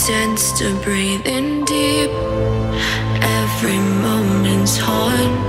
pretends to breathe in deep. Every moment's hard.